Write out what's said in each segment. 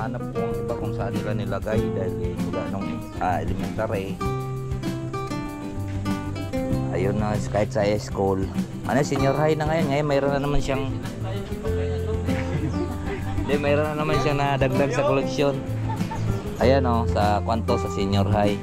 hinahanap ko ang iba kung saan nila nilagay dahil eh, nung ah, elementary. Ayun na, kahit sa school. Ano, senior high na ngayon. Ngayon, mayroon na naman siyang... Hindi, mayroon na naman siyang nadagdag sa koleksyon. Ayan o, sa kwanto sa senior high.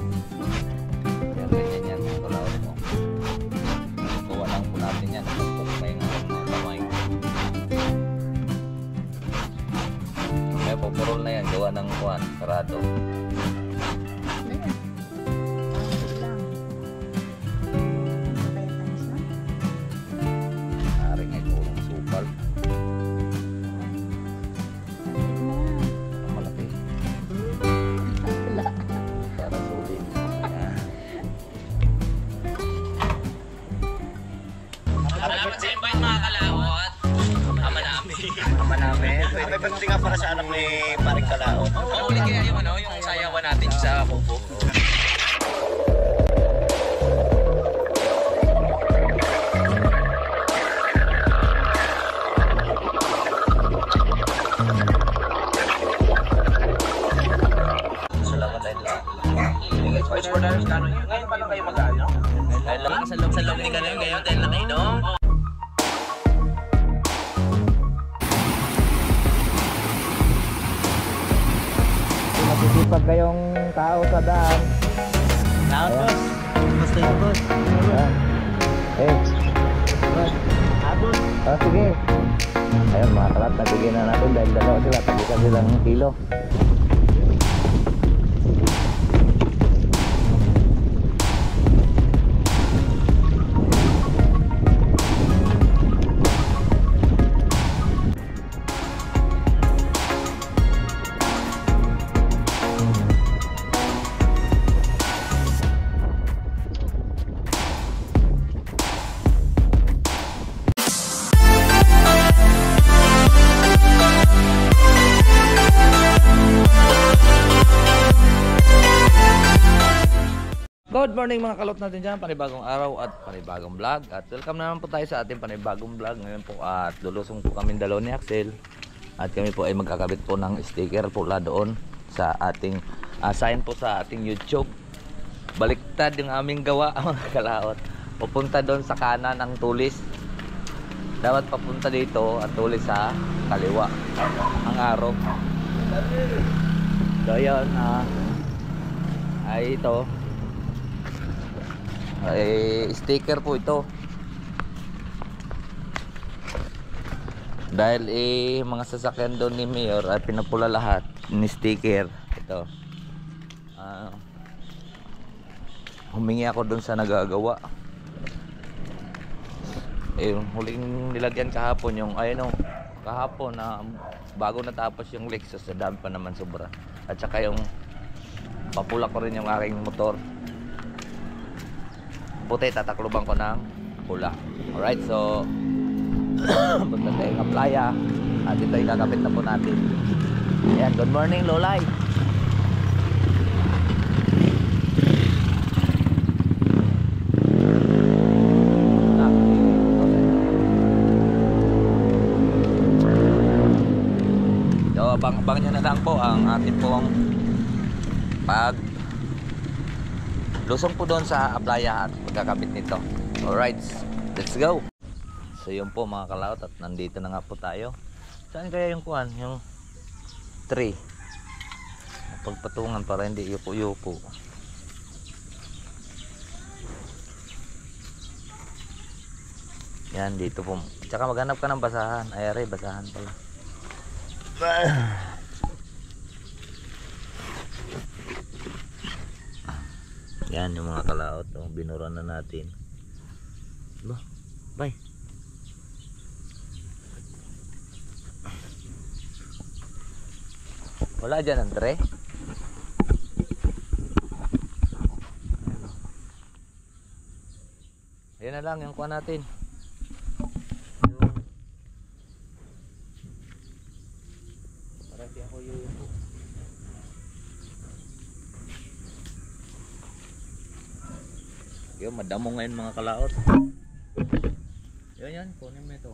Namin. May pagdating nga para sa anak ni Paring Kalao. Mahuli kaya yung ano, yung sayawan natin sa kubo. Lang. Vice for Darius Cano. Ngayon pa lang kayo mag-ano? Sa loob ni Cano ngayon dahil na kayo, kayong tao sa daan. Naon, boss. Basta yun, boss. Eh, Abot. ah, sige. Ayun mga kalat, nabigyan na natin dahil dalawa sila. Tagisan silang kilo. Good morning mga kalot natin dyan, panibagong araw at panibagong vlog. At welcome naman po tayo sa ating panibagong vlog. Ngayon po at lulusong po kami dalaw ni Axel. At kami po ay magkakabit po ng sticker pula doon Sa ating, uh, sign po sa ating YouTube. Baliktad yung aming gawa mga kalaot. Pupunta doon sa kanan ang tulis. Dapat papunta dito ang tulis sa kaliwa. Ang araw. So yun, ah. Ay ito ay sticker po ito. Dahil eh mga sasakyan doon ni Mayor ay pinapula lahat ni sticker. Ito. Ah, humingi ako doon sa nagagawa. Eh huling nilagyan kahapon yung ayun o kahapon na bago natapos yung Lexus dami pa naman sobra. At saka yung papula ko rin yung aking motor puti tatakluban ko ng pula alright so punta tayo ng playa at ito yung kakapit na po natin. Ayan good morning Lolay. Ah, abang-abang nyo na lang po ang ating pong pag lusong po doon sa aplaya at pagkakabit nito. Alright, let's go! So yun po mga kalaot at nandito na nga po tayo. Saan kaya yung kuhan? Yung tree. Pagpatungan para hindi yupo-yupo. Yan, dito po. Tsaka maghanap ka ng basahan. Ay, aray, basahan pala. Yan yung mga kalaot. Oh, binuran na natin. Ba, bay. Wala dyan ang tre. Ayan na lang yung kuha natin. Parati ako yung... Yung madamo ngayon mga kalaot. Yan yan, kunin mo ito.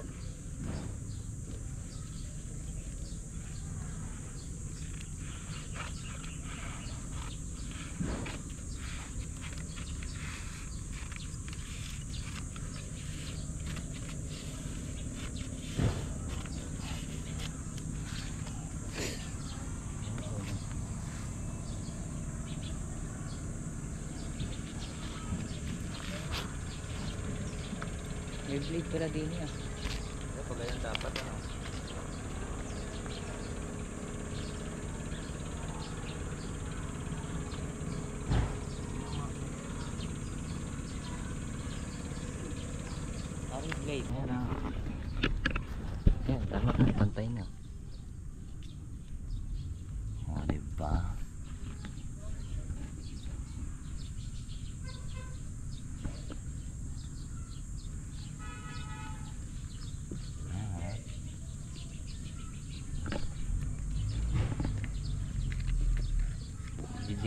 May blade pala din niya. Ito, pag ganyan dapat, ano? Parang blade. Ayan na. Ayan, tama na. Pantay na. O, diba? Ayan.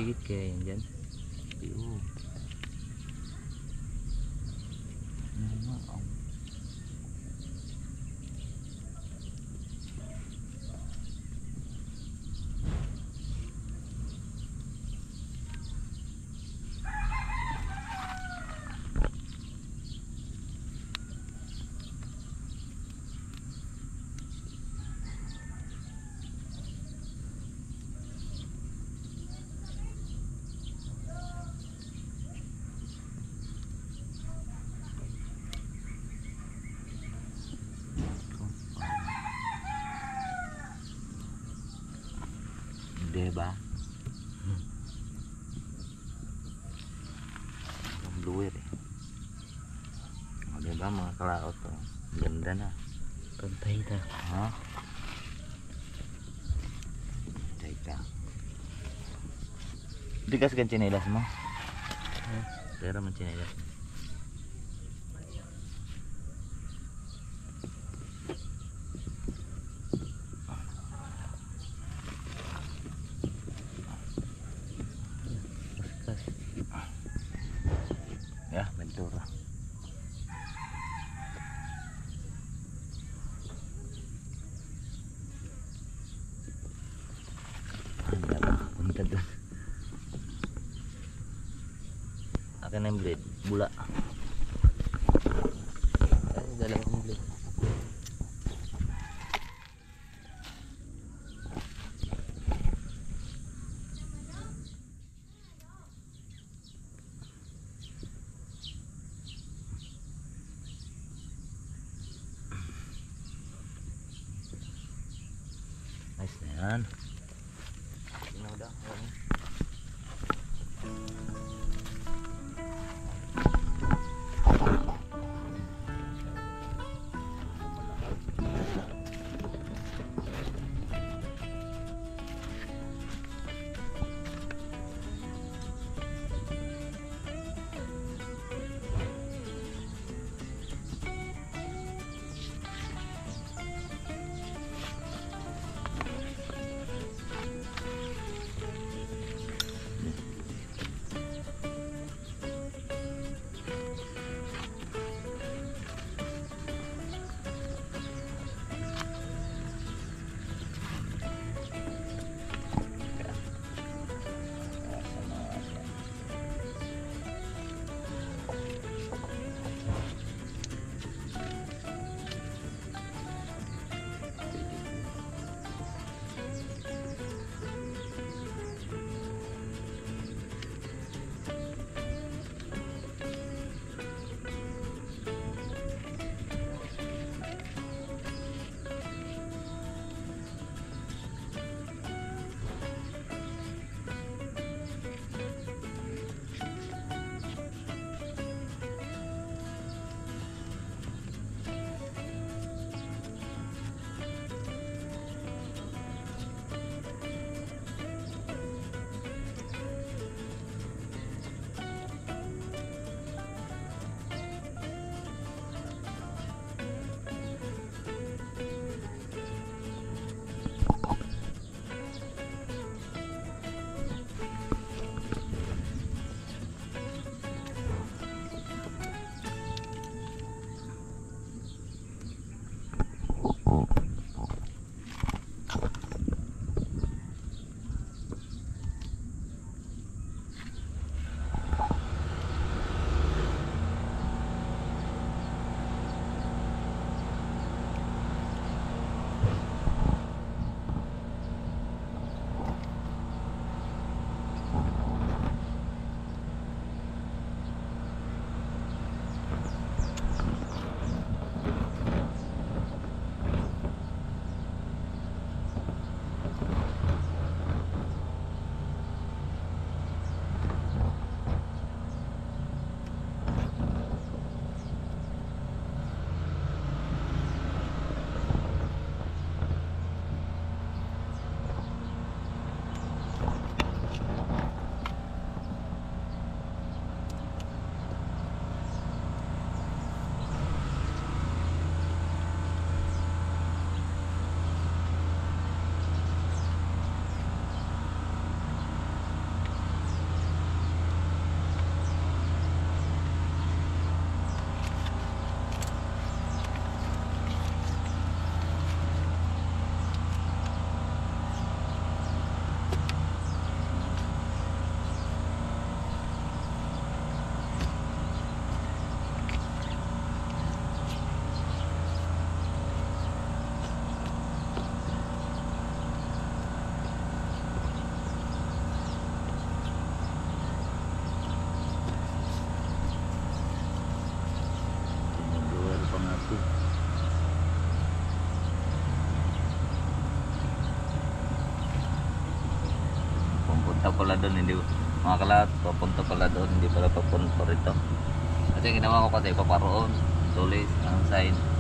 Didikit kaya yun dyan? Ayun. Ano nga, ang Diba? Hmm. Ang bluer eh. O, mga kalaot to? Ganda na. Pantay na. Ha? Teka. Tigas kan chinelas mo? Pero man chinelas. Kaskas. Ya, Ventura. Ano ba? Punta doon. Akin na yung blade. Bula. Ay, dalawang blade. Pala doon, hindi mga kalat, papunta pala doon, hindi pala papunta rito. Kasi ginawa ko kasi paparoon, tulis, ang sign.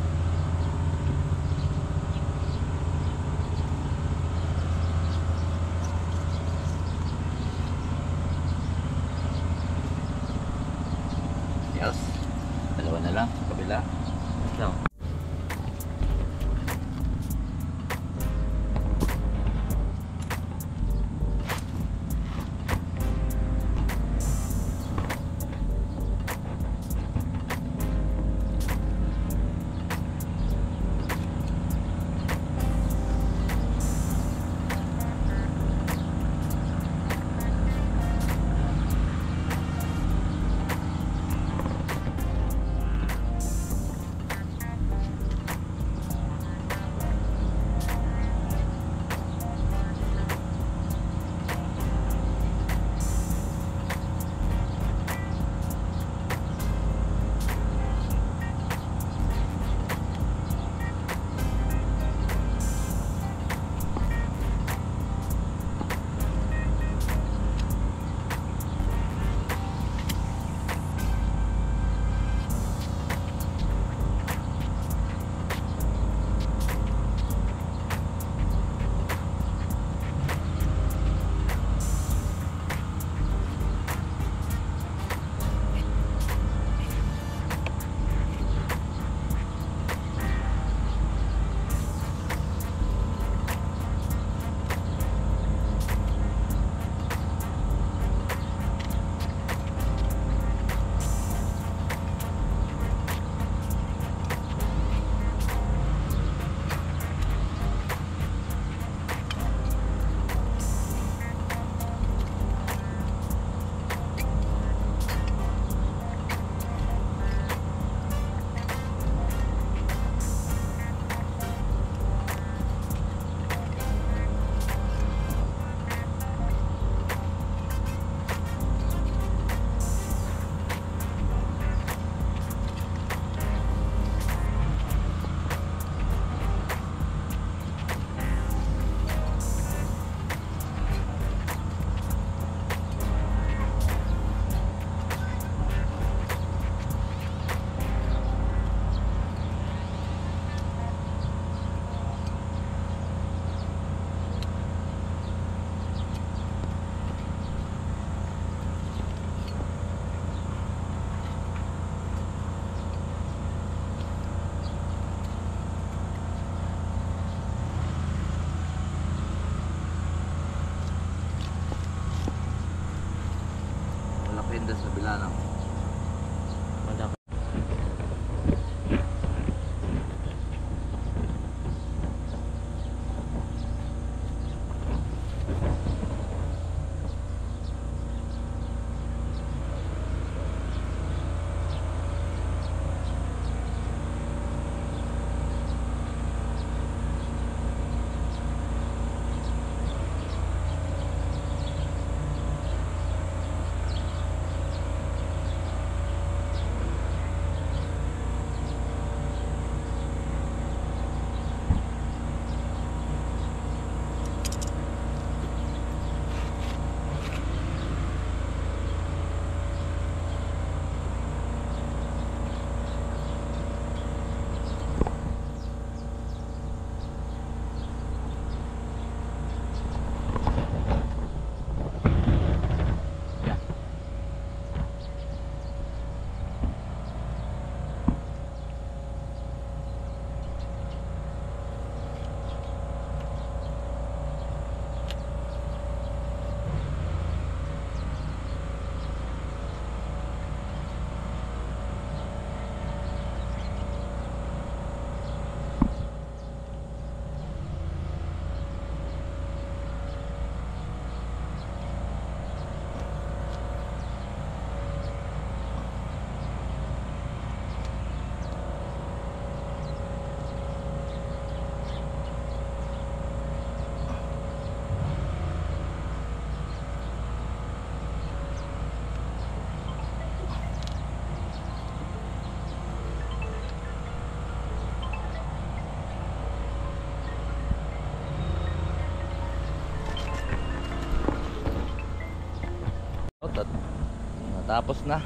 Tapos na.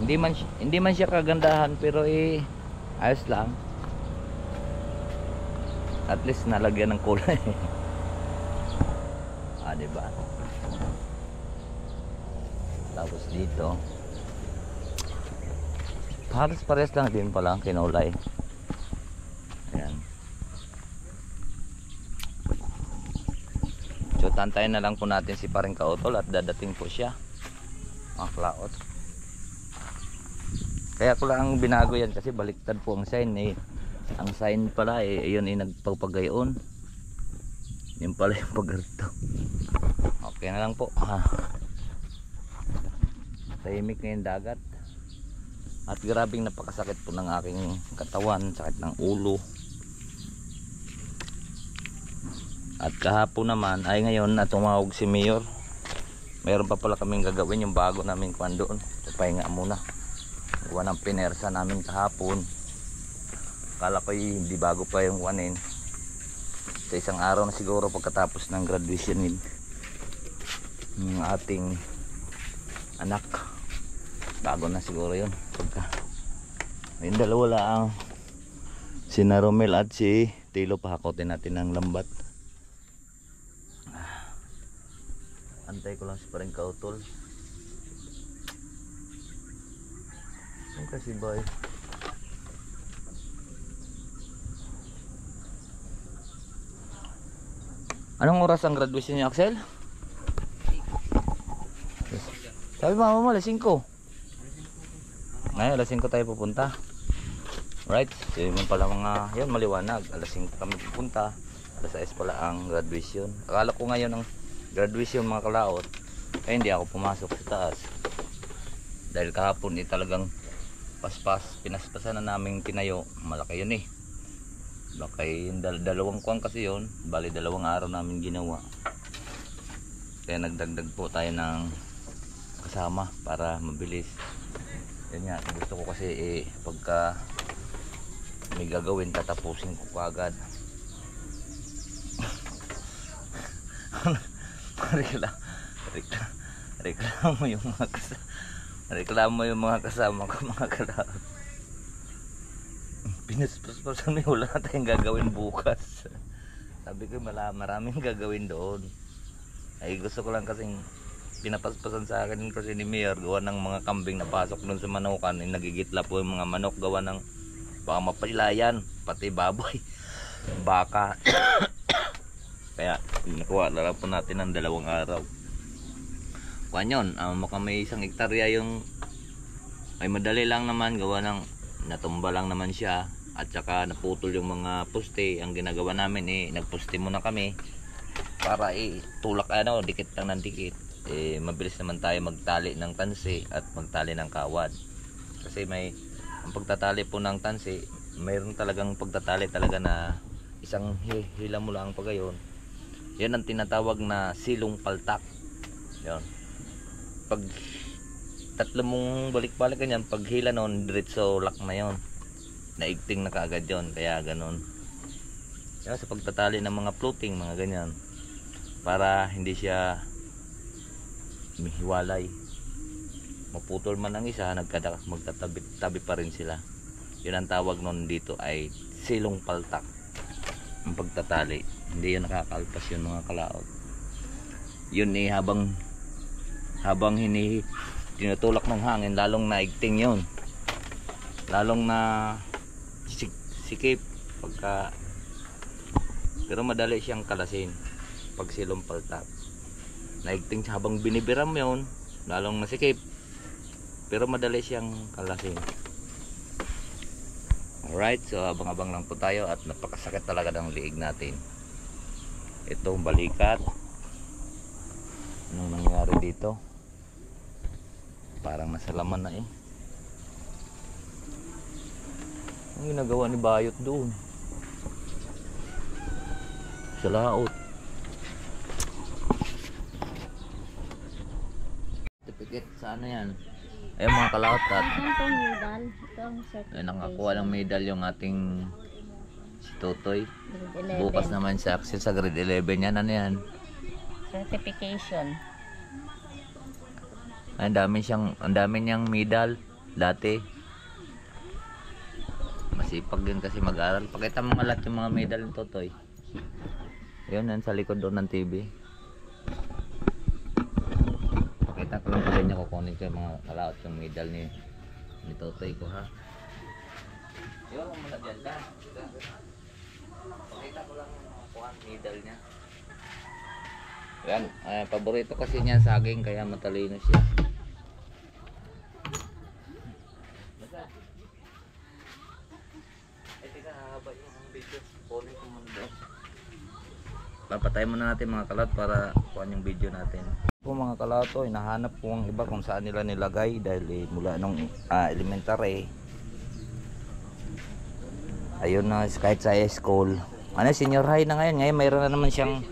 Hindi man hindi man siya kagandahan pero eh ayos lang. At least nalagyan ng kulay. ah, di ba? Tapos dito. Halos pares lang din pala ang kinulay. Ayan. So tantayin na lang po natin si paring kautol at dadating po siya. Mga klaot. Kaya ko lang binago yan kasi baliktad po ang sign eh. Ang sign pala eh, yun eh nagpapagayon. Yun pala yung pagarito. Okay na lang po. Ha. Tahimik na yung dagat. At grabing napakasakit po ng aking katawan, sakit ng ulo. At kahapon naman, ay ngayon na tumawag si Mayor. Meron pa pala kaming gagawin yung bago namin kwan doon. Papahinga muna. Gawa ng pinersa namin kahapon. Kala ko hindi bago pa yung kwanin. Sa isang araw na siguro pagkatapos ng graduation ni ng ating anak. Bago na siguro yun. Pagka yung dalawa lang si na Romel at si Tilo pahakotin natin ng lambat. Antay ko lang si parang kautol. Ang kasi boy. Anong oras ang graduation niyo, Axel? Sabi mama mo, alas 5. Ngayon, alas 5 tayo pupunta. Right? So, yun pala mga, yun, maliwanag. Alas 5 kami pupunta. Alas 6 pala ang graduation. Akala ko ngayon ang graduation mga kalaot. Eh, hindi ako pumasok sa taas. Dahil kahapon eh talagang paspas, pinaspasan na namin tinayo. Malaki yun eh. Bakay yung dal- dalawang kuwang kasi yun. Bali dalawang araw namin ginawa. Kaya nagdagdag po tayo ng kasama para mabilis. Yan nga, gusto ko kasi eh, pagka may gagawin, tatapusin ko kagad. Rekla, rekla, reklamo yung mga kasama. Reklamo yung mga kasama ko, mga kalahot. Pinaspasan mo wala na tayong gagawin bukas. Sabi ko, mala, maraming gagawin doon. Ay gusto ko lang kasing pinapaspasan sa akin kasi ni Mayor gawa ng mga kambing na pasok doon sa manukan nagigitla po yung mga manok gawa ng baka mapilayan pati baboy baka kaya nakuha na lang po natin ng dalawang araw. Kuhan yun ah, mukhang may isang hektarya yung ay madali lang naman gawa ng natumba lang naman siya at saka naputol yung mga poste. Ang ginagawa namin eh nagposte muna kami para eh tulak ano dikit lang ng dikit. Eh mabilis naman tayo magtali ng tansi at magtali ng kawad. Kasi may ang pagtatali po ng tansi mayroon talagang pagtatali talaga na isang hi- hila mo lang pa gayon yan ang tinatawag na silong paltak. Yan pag tatlo mong balik-balik ganyan pag hila noon diretso lock na yon naigting na kaagad yon kaya ganun. Kaya sa pagtatali ng mga floating mga ganyan. Para hindi siya mihiwalay. Maputol man ang isa nagkada magtatabi tabi pa rin sila. Yun ang tawag nun dito ay silong paltak. Ang pagtatali hindi yun nakakalpas yun mga kalaot. Yun eh habang habang hini tinutulak ng hangin lalong naigting yun. Lalong na sik, sikip pagka pero madali siyang kalasin pag silong paltak naigting habang binibiram yun lalong nasikip pero madali siyang kalasin. Alright so abang-abang lang po tayo at napakasakit talaga ng liig natin itong balikat. Anong nangyari dito? Parang nasa laman na eh. Ang ginagawa ni Bayot doon? Sa laot. Certificate sa ano yan? Ayun mga kalaot at ay, nakakuha ng medal yung ating si Totoy Grade 11. bukas naman si Axel sa grade 11 yan ano yan Certification. Ang dami siyang, ang dami niyang medal dati. Masipag din kasi mag-aral. Pakita mo nga lahat yung mga medal ni Totoy. Yun, yan sa likod doon ng TV. Pakita ko lang pala niya kukunin ko yung mga kalaot yung medal ni ni Totoy ko ha. Yun, muna dyan ka. Pakita ko lang yung kuha medal niya. Yan, eh, paborito kasi niya saging kaya matalino siya. Eh. Papatay muna natin mga kalat para kuhan yung video natin. Po mga kalat, oh, hinahanap ko ang iba kung saan nila nilagay dahil eh, mula nung ah, elementary. Ayun na, kahit sa school. Ano, senior high na ngayon. Ngayon mayroon na naman siyang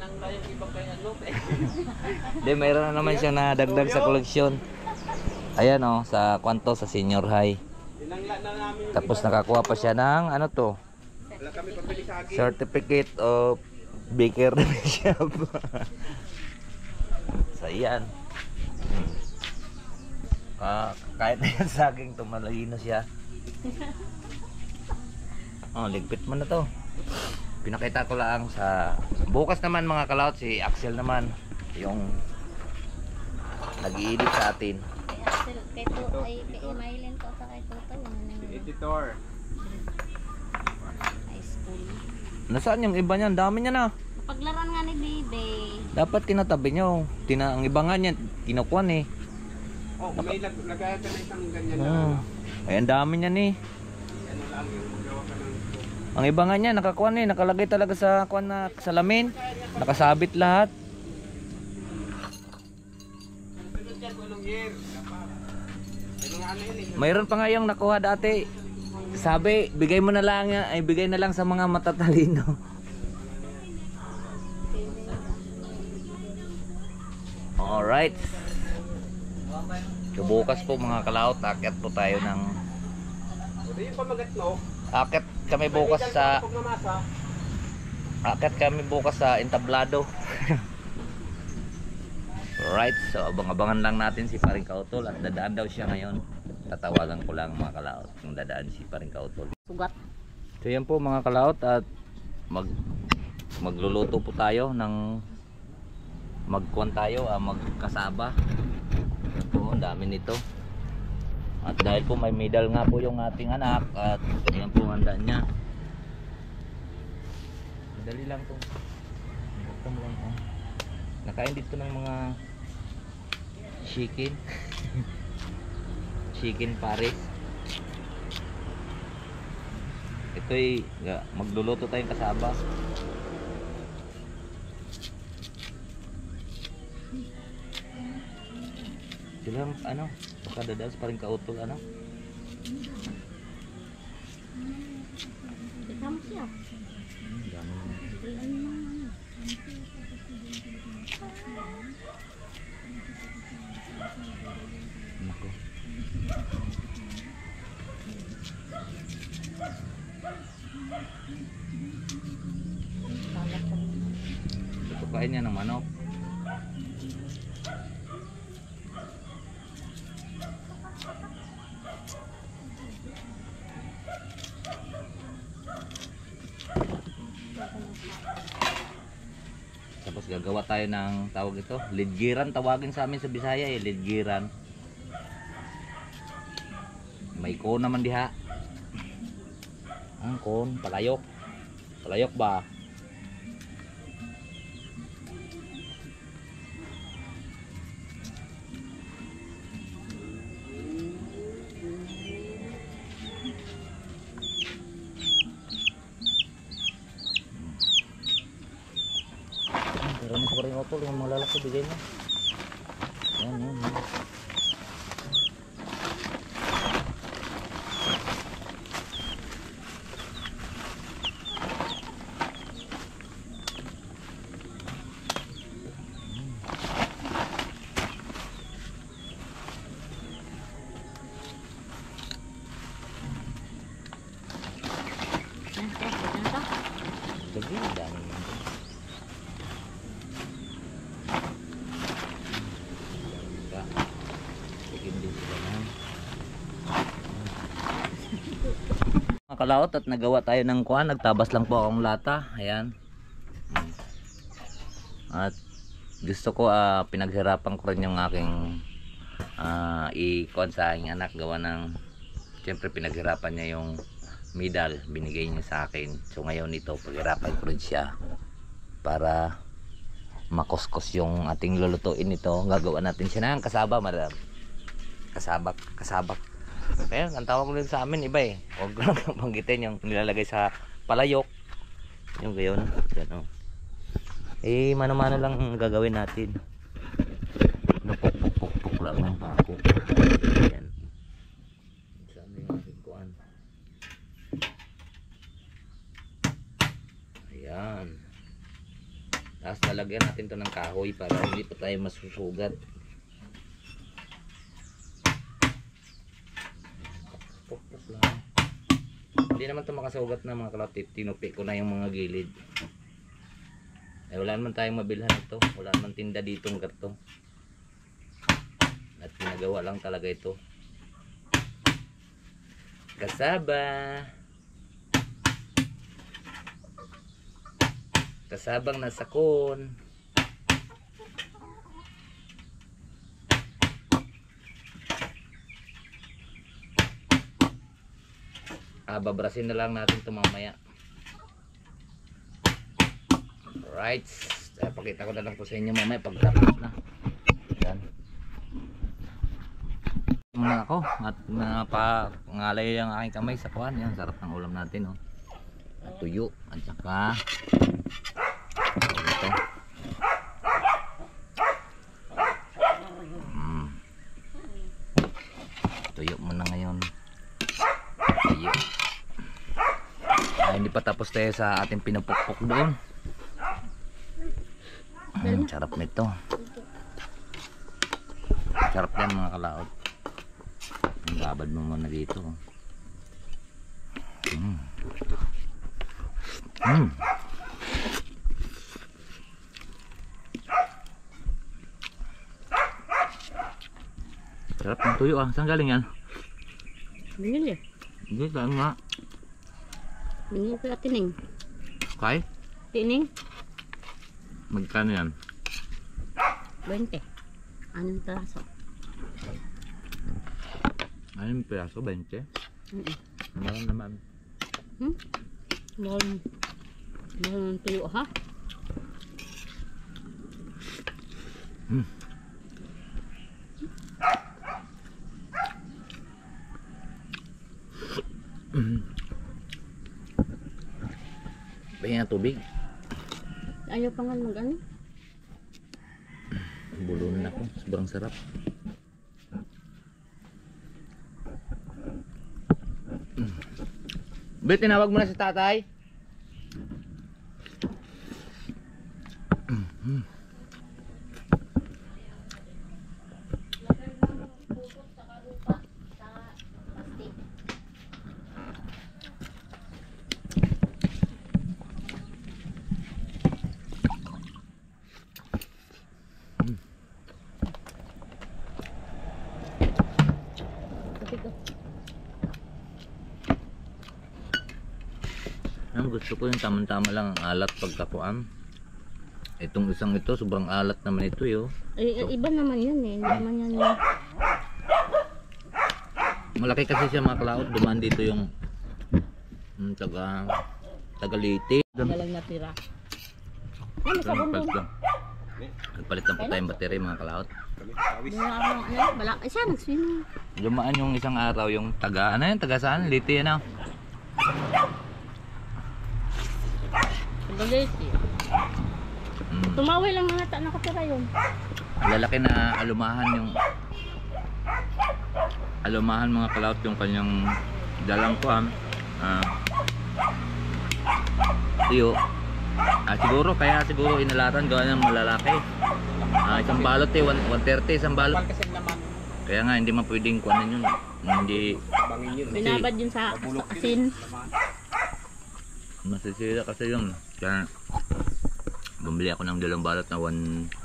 Hindi, mayroon na naman siyang nadagdag sa koleksyon. Ayan oh, sa kwanto sa senior high. Tapos nakakuha pa siya ng ano to? Certificate of Baker Shop. so yan. Ah, kahit na yan saging tumalino siya. Oh, ligpit mo na to. Pinakita ko lang sa bukas naman mga kalaot si Axel naman yung nag-i-edit sa atin. Axel, kay to, ay, kay Imailin ko sa kay Toto, yung Editor. high school. Nasaan yung iba niyan? Dami niya na. Paglaran nga ni Bibi. Dapat tinatabi nyo. Tina, ang iba nga niyan, kinukuhan eh. Oh, may lag lagay ka na isang ganyan na. Oh. Ay, ang dami niyan eh. Ano lang yung gawa ka ng Ang iba nga niya, nakakuhan eh. Nakalagay talaga sa kuhan na salamin. Nakasabit lahat. Mayroon pa nga yung nakuha dati. Sabi, bigay mo na lang, ay bigay na lang sa mga matatalino. Alright. So bukas po mga kalaot, akit po tayo ng Ito yung pamagat no. Akit kami bukas sa akit kami bukas sa entablado. Alright, so abang-abangan lang natin si Paring Kautol at dadaan daw siya ngayon. Tatawagan ko lang mga kalaot kung dadaan si Paring Kautol. Sugat. So yan po mga kalaot at mag magluluto po tayo ng magkuhan tayo, ah, magkasaba. Yan po, ang dami nito. At dahil po may medal nga po yung ating anak at yan po ang handa niya. Madali lang. Ito mo lang to. Nakain dito ng mga chicken. chicken pares. Ito'y magluluto tayong kasaba. Sila ano, baka dadaas pa rin kautol ano. Ikaw mo siya. Hmm, dami. Ilan mo ano. Nako. Balat ka rin. Ito kain niya ng manok. Tayo ng tawag ito, lidgiran tawagin sa amin sa Bisaya eh, lidgiran. May kon naman diha. Ang kon, palayok. Palayok ba? Yung mga lalaki bigay. Yan, yan, yan. Yan, ito, yan ka. Lagi, dami mo. Ka. Mga kalaot at nagawa tayo ng kuhan. Nagtabas lang po akong lata. Ayan. At gusto ko ah, pinaghirapan ko rin yung aking ah, i-kuhan sa aking anak. Gawa ng Siyempre pinaghirapan niya yung medal. Binigay niya sa akin. So ngayon ito paghirapan ko rin siya. Para makuskos yung ating lulutuin ito. Gagawa natin siya ng kasaba, madam. Kasabak, kasabak. Kaya ang tawag rin sa amin iba eh. Huwag lang banggitin yung nilalagay sa palayok. Yung gayon. Yan oh. Eh, mano-mano lang ang gagawin natin. Napok-pok-pok lang ng pako. Yan. Saan na yung aking kuwan? Ayan. Tapos lalagyan natin to ng kahoy para hindi pa tayo masusugat. Pukpuk lang. Hindi naman to makasugat na mga kalapit. Tinupi ko na yung mga gilid. Eh, wala naman tayong mabilhan ito. Wala naman tinda dito ng karto. At pinagawa lang talaga ito. Kasaba. Kasabang nasa kon. Ah, babrasin na lang natin ito mamaya. Alright. Eh, pakita ko na lang po sa inyo mamaya pagtapos na. Yan. Muna ako at napangalay ang aking kamay sa kuhan. Yan, sarap ng ulam natin. Oh. At tuyo at saka ito. Mm. Tuyo muna ngayon. Tuyo. Ay, hindi pa tapos tayo sa ating pinapukpok doon. Mm, sarap nito. Sarap yan mga kalaot. Ang babad mo muna dito. Mm. Mm. Sarap ng tuyo ah. Saan galing yan? Binili. Hindi, saan nga. Binili ko tining. Kay? Tining? Magkano yan? 20. Anong taso? Ayun, piraso, 20. Mm Meron naman. Hmm? Mahal. Mahal ng tuyo ha? Tubig. Ayaw pa nga mag ano? Bulunan ako. Sobrang sarap. Bet, tinawag mo na si tatay. Kasi ko. Ko yung tamang-tama lang ang alat pagkakuan. Itong isang ito, sobrang alat naman ito yo. Eh, eh, iba naman yun eh. Hindi naman yan yung... Malaki kasi siya mga klaot. Dumaan dito yung yung taga tagaliti. Dalang natira. Ano sa Nagpalit bundong? lang. Nagpalit lang po tayong battery mga kalaot. Ano, ano, bala. Ay, siya nag-swimming. Dumaan yung isang araw yung taga, ano yun, taga saan? Liti ano? Pagagaysi. Mm. Tumaway lang nga ata nakatira yun. Lalaki na alumahan yung alumahan mga kalaot yung kanyang dalang kuhan. Ah. tiyo. Ah, siguro kaya siguro inalatan gawa ng malalaki. Ah, isang balot eh, 1- 130 isang balot. Kaya nga hindi man pwedeng kuhanin yun. Hindi Binabad yun sa, sa asin. masisira kasi yun. Kaya bumili ako ng dalawang balot na 1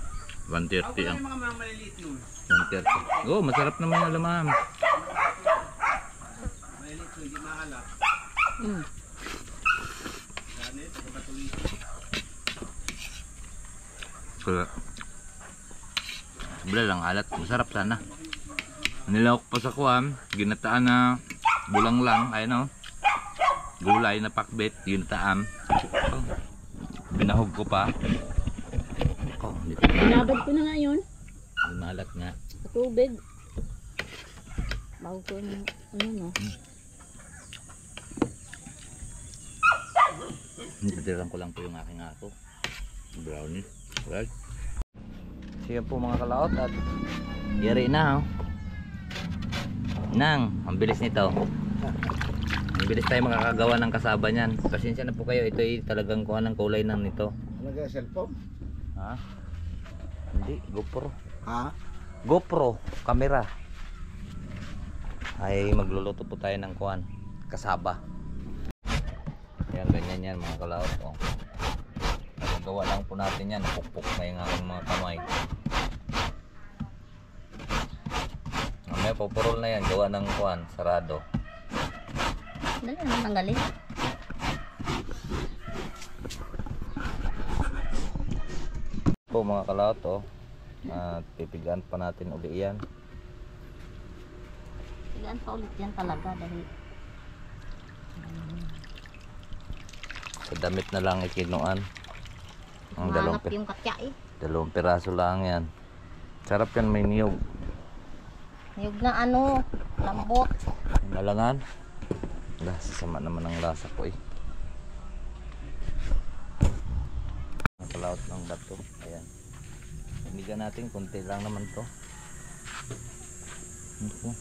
130 ang. 130. Oh, masarap naman yung alumahan. Mm. Kaya, Sobra lang alat. Masarap sana. Nilawak pa sa kuwan. Ginataan na bulang lang. Ayun o. Gulay na pakbet. Ginataan. Oh. Binahog ko pa. Oh, dito. Binabad ko na nga yun. Malat nga. Tubig. Bago ko yung ano no. Nititiran ko lang po yung aking ato. Brownie. Right? Sige po mga kalaot at yari na oh. Nang, ang bilis nito. Bilis tayo makakagawa ng kasaba niyan. Pasensya na po kayo, ito ay talagang kuha ng kulay ng nito. Talaga cellphone? Ha? Hindi, GoPro. Ha? GoPro, camera. Ay magluluto po tayo ng kuhan, kasaba. Yan, ganyan yan mga kalaot. Oh. Nagawa lang po natin yan. Pukpok na yung aking mga kamay. Mamaya popurol na yan. Gawa ng kuhan, sarado. Dali naman tanggalin. Po mga kalaot oh. At pipigaan pa natin uli yan. Sigaan pa ulit yan talaga dahil Sa damit na lang ikinuan. Ang dalawang, yung katya eh. dalawang piraso lang yan. Sarap yan may niyog. Niyog na ano, lambot. Malangan. Sasama naman ang lasa ko eh. Nakalaot ng bato. Ayan. Inigan natin, konti lang naman to. Ako.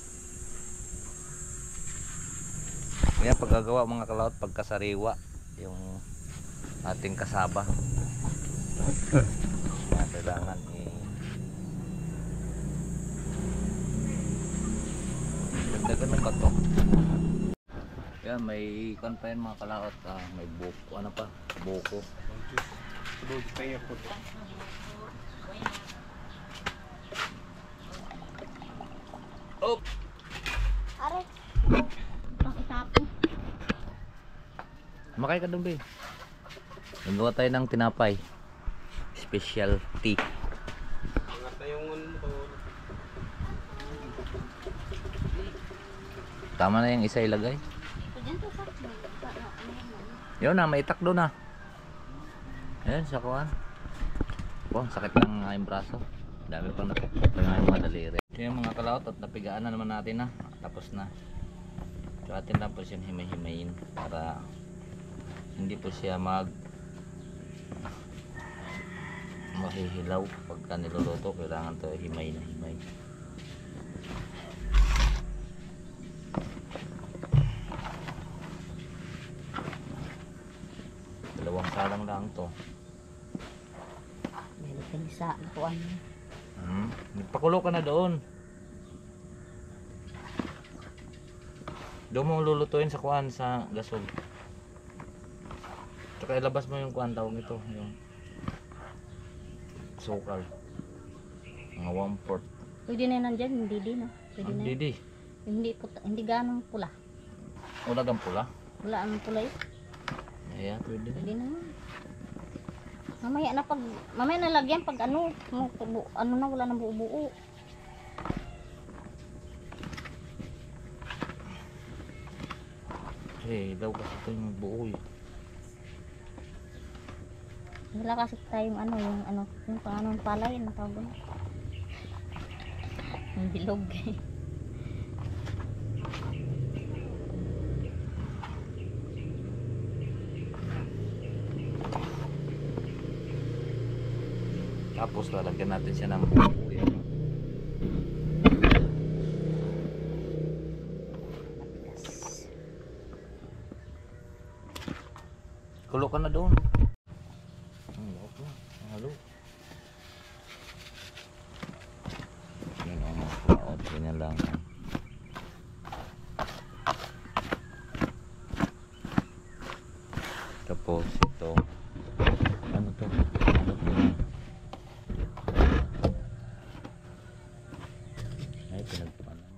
Ayan, paggagawa mga kalaot, pagkasariwa. Yung ating kasaba. Ayan, kailangan eh. Dagdagan ng bato. Yan, may kan pa yan mga kalaot. Ah, may buko. Ano pa? Buko. Oh! Are, Pang itapon. Makay ka doon. Nagawa tayo ng tinapay. Special tea. Tama na yung isa ilagay. ito dyan to sa. sa- ano, ano, ano. Yun na, may itak doon na. Ayan, sa kuhan. Oh, sakit lang ang aking braso. Dami pang napukpok ng mga daliri. Yung mga kalaot at napigaan na naman natin na. Tapos na. So atin lang po siyang himay-himayin para hindi po siya mag mahihilaw pagka niluluto. Kailangan to himay na himay. To. Dahil kalisa, nakuha niya. Hmm. Nagpakulo ka na doon. Doon mo lulutuin sa kuan sa gasol. Tsaka ilabas mo yung kuan tawag ito, yung sukal. Mga one fourth. Pwede na nandyan, hindi din no. Pwede na. didi. Hindi puta, hindi ganong pula. Una gang pula. Wala ang pula eh. Ayan, pwede na. Pwede na. Mamaya na pag, mamaya na lagyan pag ano, bu- ano na wala nang buo-buo. Eh, daw kasi ito yung buo eh. Wala kasi tayong ano, yung ano, yung pang anong palay, ano tawag? Yung bilog eh. Tapos lalagyan natin siya ng. Kulo ka na doon. Hmm, okay. Halo. Yan ang mga plaot. Ganyan lang. Tapos ito. Ano to? Ano to? Ay, pinagpanan.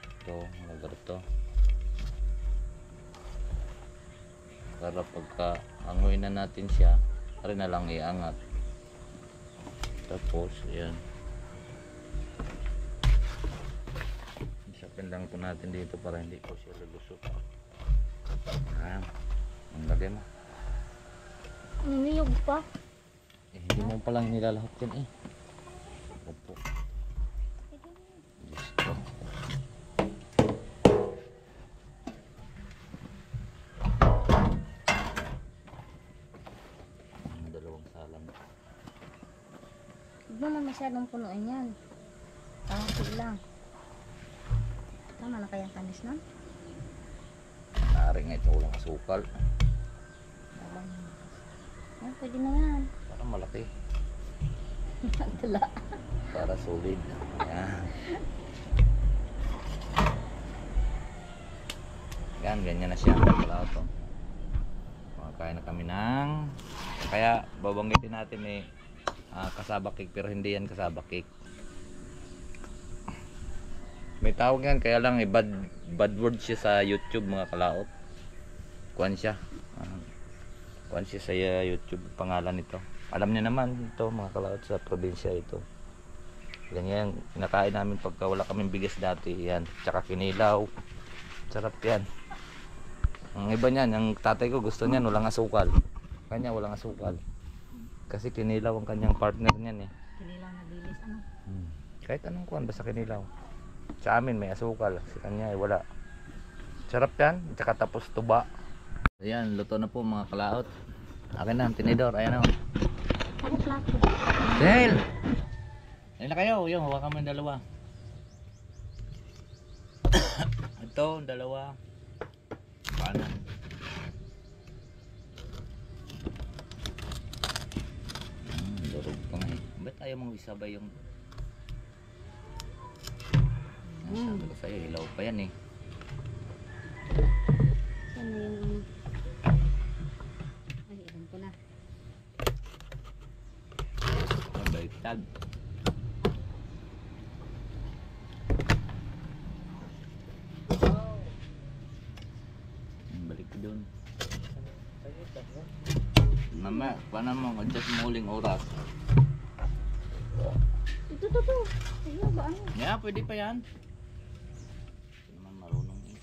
Ito, nagaro to. para pagka anguin na natin siya rin na lang iangat. Tapos ayan. Isapin lang po natin dito para hindi po siya lulusot ayan. Ang lagay mo. Niyog pa. eh, hindi mo palang nilalahok yan eh opo Diyos ko Ang dalawang salang Huwag naman masyadong punuin yan. Kahapon lang. Tama na kaya tamis nun? Nari nga ito walang asukal. Yan, pwede na yan. Parang malaki. Tala. Para solid. Yan. Yan, ganyan na siya. Wala ito. Makakain na kami ng... Kaya babanggitin natin eh ah, kasaba cake pero hindi yan kasaba cake. May tawag yan kaya lang eh bad, bad word siya sa YouTube mga kalaot. Kuan siya. Ah, kuan siya sa uh, YouTube pangalan nito. Alam niya naman ito mga kalaot sa probinsya ito. Ganyan, kinakain namin pagka wala kaming bigas dati. Yan, tsaka kinilaw. Sarap yan. Ang iba niyan, ang tatay ko gusto niyan walang asukal. Kanya walang asukal. Kasi kinilaw ang kanyang partner niyan eh. Kinilaw na bilis. Ano? Hmm. Kahit anong kuhan basta kinilaw. Sa amin may asukal, sa kanya ay wala. Sarap yan, tsaka tapos tuba. Ayan, luto na po mga kalaot. Akin na, ang tinidor, ayan plato. Dahil! Ayun na kayo, yung hawakan mo yung dalawa. Ito, dalawa. Kanan. Ba't ayaw mong isabay yung... Ang sabi ko sa'yo, hilaw pa yan eh. Yan na yung ano. Ay, alam ko na. Ang baliktad. Ang balik ko dun. Mama, paano mo? Adjust mo uling oras. Ito, ito. Ayun ba ano? Yeah, pwede pa yan. Hindi naman marunong eh.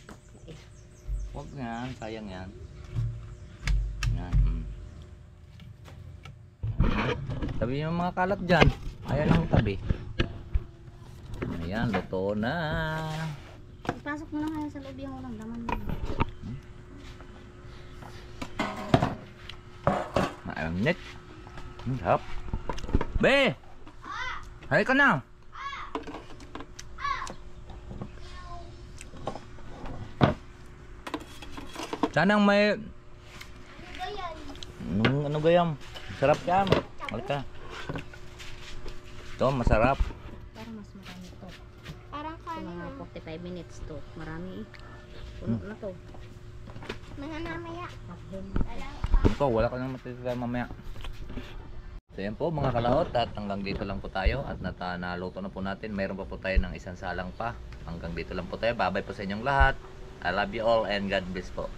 Huwag yan, sayang yan. Yan. Mm. Tabi yung mga kalat dyan. Ayan ang tabi. Ayan, luto na. Ipasok mo na kaya sa loob yung ulang laman mo. Mainit. Ang sarap. Be! Hay ka na! Sanang may... Anong ano gayam? Sarap yan. Halika. Ito, masarap. Para mas marami to. Parang kanin. mga 45 minutes to. Marami eh. Puno na to. Mga mo. Ito, wala ka nang matitira mamaya. So yan po mga kalaot at hanggang dito lang po tayo at naluto na po natin. Mayroon pa po tayo ng isang salang pa. Hanggang dito lang po tayo. Babay po sa inyong lahat. I love you all and God bless po.